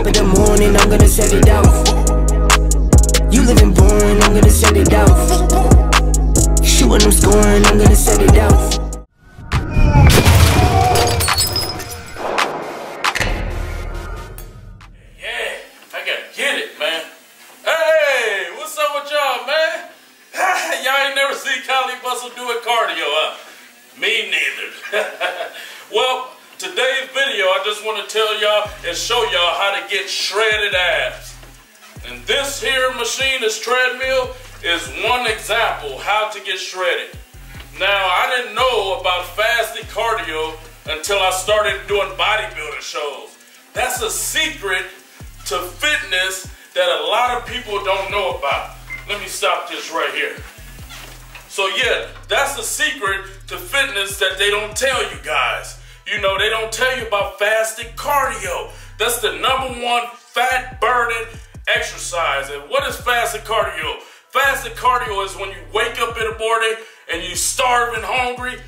top of the morning, I'm gonna set it off. You living boring, I'm gonna set it off. Shooting, I'm scoring, I'm gonna set it off. Yeah, I gotta get it, man. Hey, what's up with y'all, man? y'all ain't never seen Kali Muscle doing cardio, huh? Me neither. well, today's video, I just want to tell y'all and show y'all how to get shredded abs. And this here machine, this treadmill, is one example how to get shredded. Now, I didn't know about fasted cardio until I started doing bodybuilding shows. That's a secret to fitness that a lot of people don't know about. Let me stop this right here. So yeah, that's the secret to fitness that they don't tell you guys. You know, they don't tell you about fasted cardio. That's the number one fat burning exercise. And what is fasted cardio? Fasted cardio is when you wake up in the morning and you starve and hungry.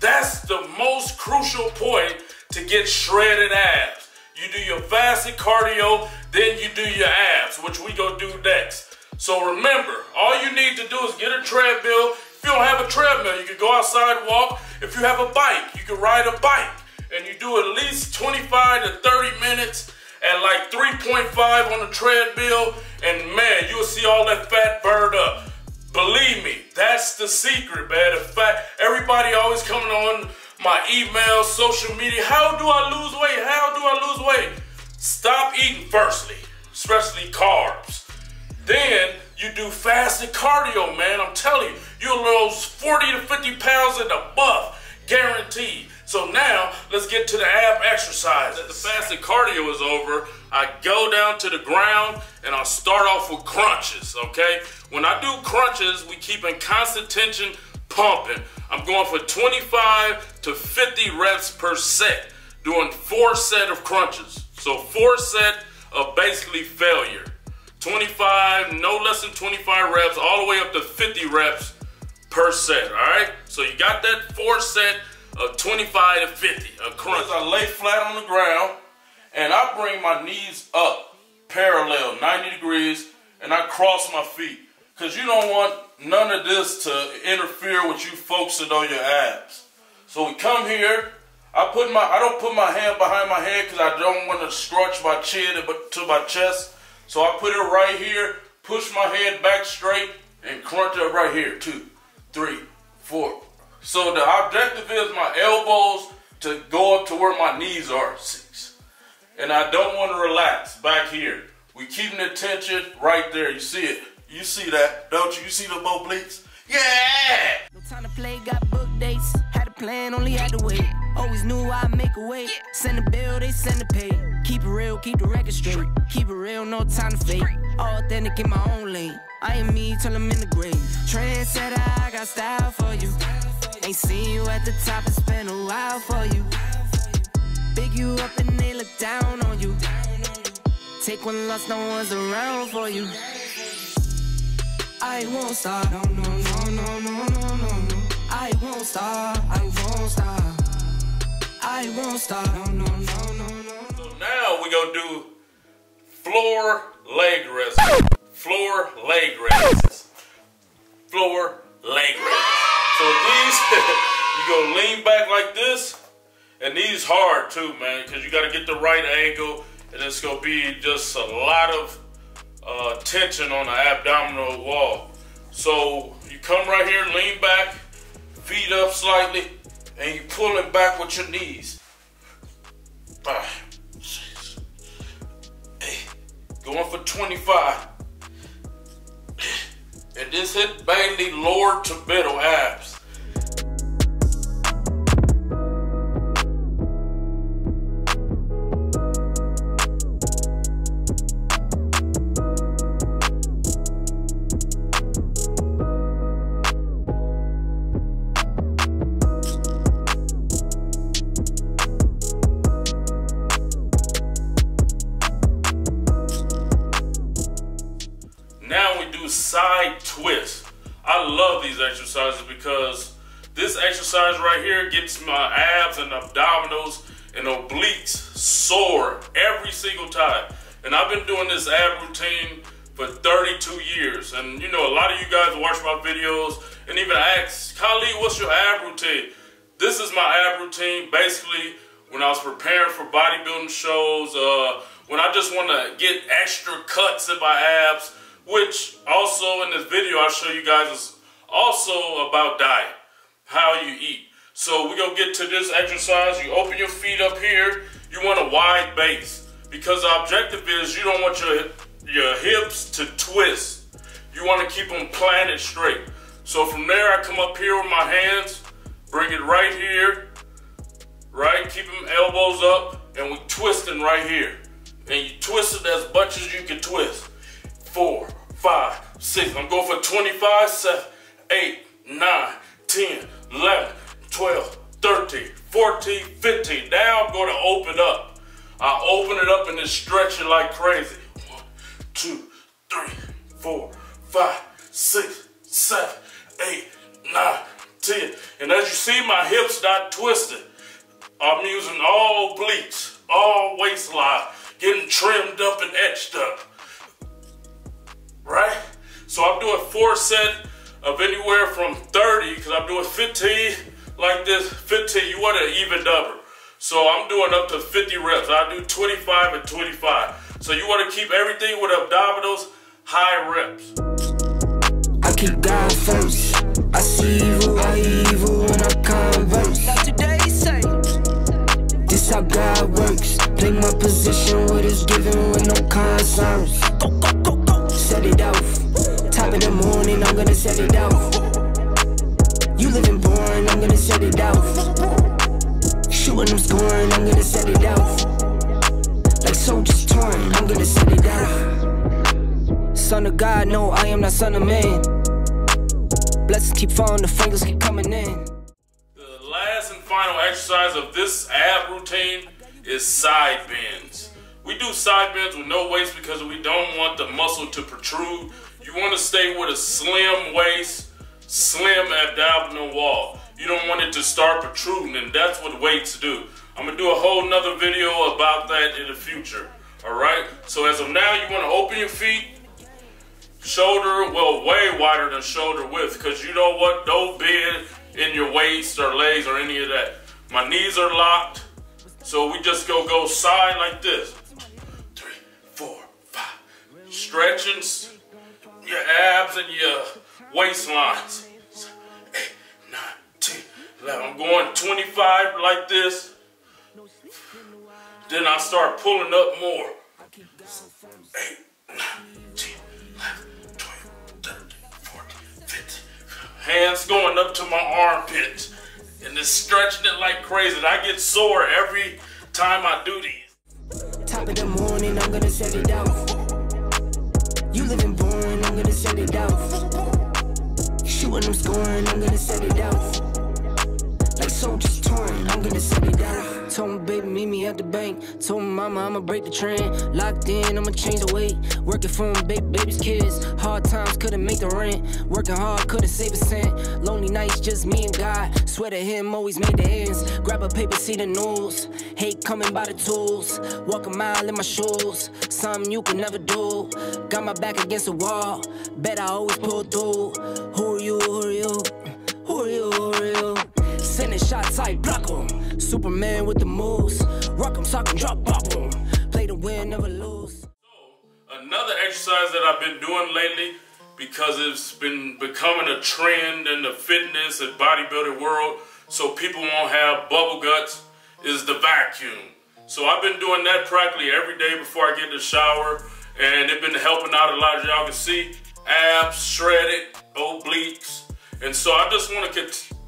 That's the most crucial point to get shredded abs. You do your fasted cardio, then you do your abs, which we go do next. So remember, all you need to do is get a treadmill. If you don't have a treadmill, you can go outside walk. If you have a bike, you can ride a bike. And you do at least 25 to 30 minutes at like 3.5 on the treadmill. And man, you'll see all that fat burned up. Believe me, that's the secret, man. The fat, everybody always coming on my email, social media. How do I lose weight? How do I lose weight? Stop eating firstly, especially carbs. Then you do fasted cardio, man. I'm telling you, you'll lose 40 to 50 pounds in a buff, guaranteed. So now let's get to the ab exercise. The fasted cardio is over, I go down to the ground and I start off with crunches, okay? When I do crunches, we keep in constant tension pumping. I'm going for 25 to 50 reps per set, doing four set of crunches. So four set of basically failure. 25, no less than 25 reps, all the way up to 50 reps per set, all right? So you got that four set of 25 to 50, a crunch. I lay flat on the ground and I bring my knees up parallel, 90 degrees, and I cross my feet. Because you don't want none of this to interfere with you focusing on your abs. So we come here, I put my I don't put my hand behind my head because I don't want to stretch my chin to my chest. So I put it right here, push my head back straight, and crunch up right here. Two, three, four. So the objective is my elbows to go up to where my knees are. Six. And I don't want to relax back here. We keeping the tension right there. You see it. You see that, don't you? You see the obliques? Yeah! No time to play, got book dates. Had a plan, only had to wait. Always knew I'd make a way. Send a bill, they send a pay. Keep it real, keep the record straight. Keep it real, no time to fake. Authentic in my own lane. I am me till I'm in the grave. Trendsetter, I got style for you. Ain't seen you at the top, it's been a while for you. Big you up and they look down on you. Take one loss, no one's around for you. I won't stop. No, no, no, no, no, no, no, no. I won't stop. I won't stop. I won't stop. No, no, no, no, no. So now we're gonna do floor leg raises. Floor leg raises. Floor leg raises. So these, you go lean back like this, and these hard too, man, because you got to get the right angle, and it's gonna be just a lot of uh, tension on the abdominal wall. So you come right here, lean back, feet up slightly, and you pull it back with your knees. Ah, hey, going for 25. And this hit mainly lower to middle abs. Exercise right here gets my abs and abdominals and obliques sore every single time. And I've been doing this ab routine for 32 years. And you know, a lot of you guys watch my videos and even ask, Kali, what's your ab routine? This is my ab routine basically when I was preparing for bodybuilding shows, uh, when I just want to get extra cuts in my abs, which also in this video I'll show you guys is also about diet, how you eat. So we're to get to this exercise. You open your feet up here. You want a wide base because the objective is you don't want your, your hips to twist. You want to keep them planted straight. So from there, I come up here with my hands, bring it right here, right? Keep them elbows up, and we twisting right here. And you twist it as much as you can twist. Four, five, six. I'm going for 25, seven, eight, nine, 10, 11, 12, 13, 14, 15. Now I'm going to open up. I open it up and then stretch it like crazy. One, two, three, four, five, six, seven, eight, nine, ten. And as you see, my hips not twisted. I'm using all obliques, all waistline, getting trimmed up and etched up. Right? So I'm doing four set of anywhere from 30, because I'm doing 15 like this, 15, you want an even number. So I'm doing up to 50 reps. I do 25 and 25. So you want to keep everything with abdominals, high reps. I keep God first. I see evil, I evil when I converse. Not today, say. This how God works. Play my position, what is given with no concerns. Top of the morning, I'm gonna set it off. You living boring, I'm gonna set it off. Shooting, I'm scoring, I'm gonna set it off. Like soldiers torn, I'm gonna set it off. Son of God, no, I am not son of man. Blessings keep falling, the fingers keep coming in. The last and final exercise of this ab routine is side bends. We do side bends with no weights because we don't want the muscle to protrude. You want to stay with a slim waist, slim abdominal wall. You don't want it to start protruding, and that's what weights do. I'm gonna do a whole nother video about that in the future. All right. So as of now, you want to open your feet, shoulder, well, way wider than shoulder width, because you know what? Don't bend in your waist or legs or any of that. My knees are locked, so we just go go side like this. Three, four, five. Stretching your abs and your waistlines. Eight, nine. I'm going 25 like this. Then I start pulling up more. Eight, nine, 10, 11, 12, 13, 14, 15. Hands going up to my armpits. And just stretching it like crazy. And I get sore every time I do these. Top of the morning, I'm gonna set it off. Set it off. Shooting, I'm scoring, I'm gonna set it off. Like soldiers I'm gonna it off. Told my baby, meet me at the bank. Told my mama, I'ma break the trend. Locked in, I'ma change the weight. Working for my baby, baby's kids. Hard times couldn't make the rent. Working hard, couldn't save a cent. Lonely nights, just me and God. Swear to him, always made the ends. Grab a paper, see the news. Hate coming by the tools. Walk a mile in my shoes. Something you can never do. Got my back against the wall. Bet I always pull through. Who are you? Who are you? Who are you? Who are you? Sending shots, I block 'em. Superman with the moves. Rock 'em, sock 'em, drop, pop 'em. Play to win, never lose. Another exercise that I've been doing lately because it's been becoming a trend in the fitness and bodybuilding world so people won't have bubble guts is the vacuum. So I've been doing that practically every day before I get in the shower and it's been helping out a lot as y'all can see. Abs, shredded, obliques. And so I just want to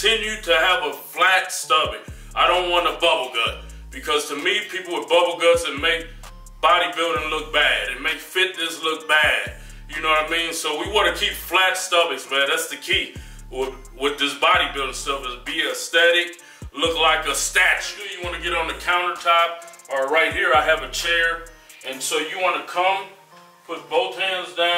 continue to have a flat stomach. I don't want a bubble gut because to me, people with bubble guts and make bodybuilding look bad. It make fitness look bad. You know what I mean? So we want to keep flat stomachs, man. That's the key with, with this bodybuilding stuff is be aesthetic, look like a statue. You want to get on the countertop or right here I have a chair. And so you want to come, put both hands down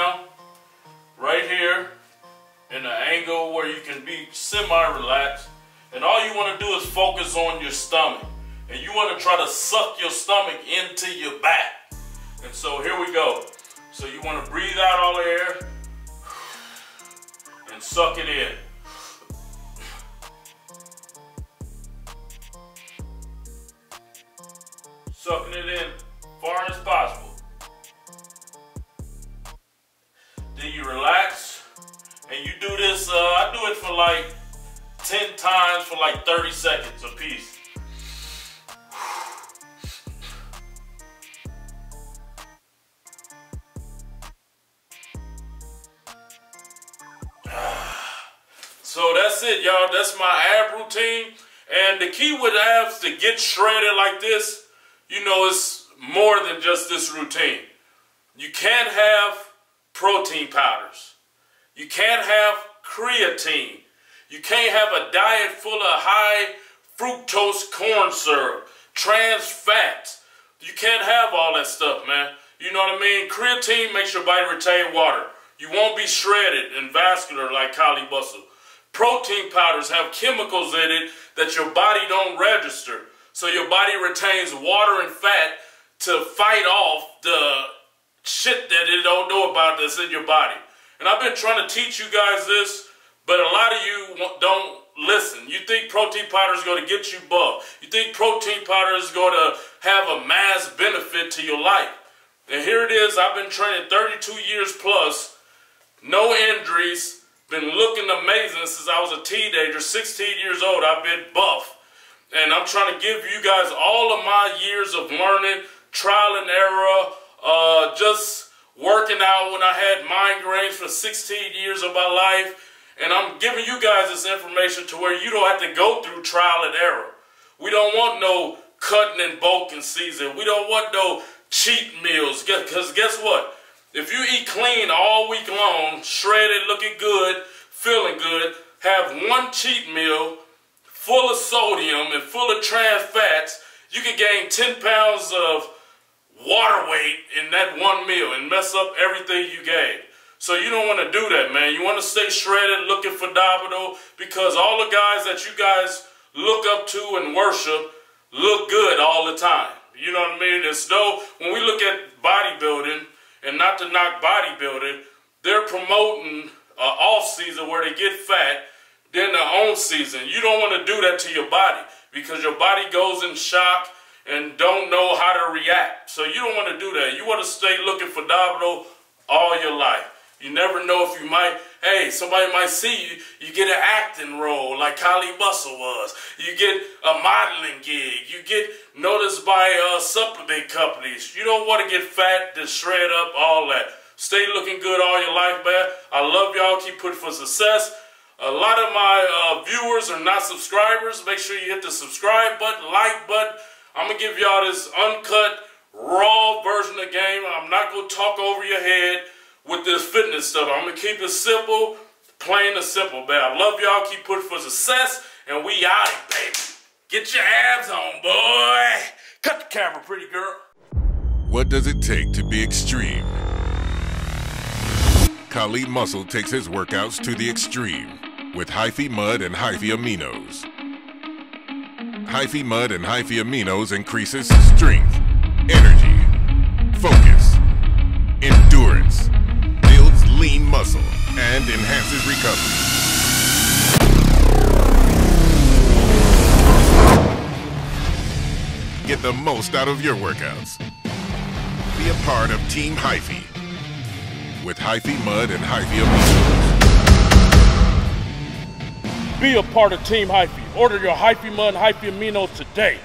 in an angle where you can be semi-relaxed. And all you want to do is focus on your stomach. And you want to try to suck your stomach into your back. And So here we go. So you want to breathe out all the air and suck it in. Sucking it in like 30 seconds a piece. So that's it, y'all. That's my ab routine. And the key with abs to get shredded like this, you know, it's more than just this routine. You can't have protein powders. You can't have creatine. You can't have a diet full of high fructose corn syrup, trans fats. You can't have all that stuff, man. You know what I mean? Creatine makes your body retain water. You won't be shredded and vascular like Kali Muscle. Protein powders have chemicals in it that your body don't register. So your body retains water and fat to fight off the shit that it don't know about that's in your body. And I've been trying to teach you guys this, but a lot of you don't listen. You think protein powder is going to get you buff. You think protein powder is going to have a mass benefit to your life. And here it is. I've been training 32 years plus, no injuries, been looking amazing since I was a teenager, 16 years old. I've been buff. And I'm trying to give you guys all of my years of learning, trial and error, uh, just working out when I had migraines for 16 years of my life. And I'm giving you guys this information to where you don't have to go through trial and error. We don't want no cutting and bulking season. We don't want no cheat meals. Because guess what? If you eat clean all week long, shredded, looking good, feeling good, have one cheat meal full of sodium and full of trans fats, you can gain 10 pounds of water weight in that one meal and mess up everything you gained. So you don't want to do that, man. You want to stay shredded, looking phenomenal, because all the guys that you guys look up to and worship look good all the time. You know what I mean? It's no, when we look at bodybuilding, and not to knock bodybuilding, they're promoting uh, off season where they get fat, then the on season. You don't want to do that to your body because your body goes in shock and don't know how to react. So you don't want to do that. You want to stay looking for phenomenal all your life. You never know if you might, hey, somebody might see you. You get an acting role like Kali Muscle was. You get a modeling gig. You get noticed by uh, supplement companies. You don't want to get fat, to shred up, all that. Stay looking good all your life, man. I love y'all. Keep pushing for success. A lot of my uh, viewers are not subscribers. Make sure you hit the subscribe button, like button. I'm going to give y'all this uncut, raw version of the game. I'm not going to talk over your head with this fitness stuff. I'm going to keep it simple, plain and simple, man. I love y'all. Keep pushing for success, and we out it, baby. Get your abs on, boy. Cut the camera, pretty girl. What does it take to be extreme? Kali Muscle takes his workouts to the extreme with Hyphy Mud and Hyphy Aminos. Hyphy Mud and Hyphy Aminos increases strength, energy, focus, endurance, muscle, and enhances recovery. Get the most out of your workouts. Be a part of Team Hyphy with Hyphy Mud and Hyphy Aminos. Be a part of Team Hyphy. Order your Hyphy Mud and Hyphy Aminos today.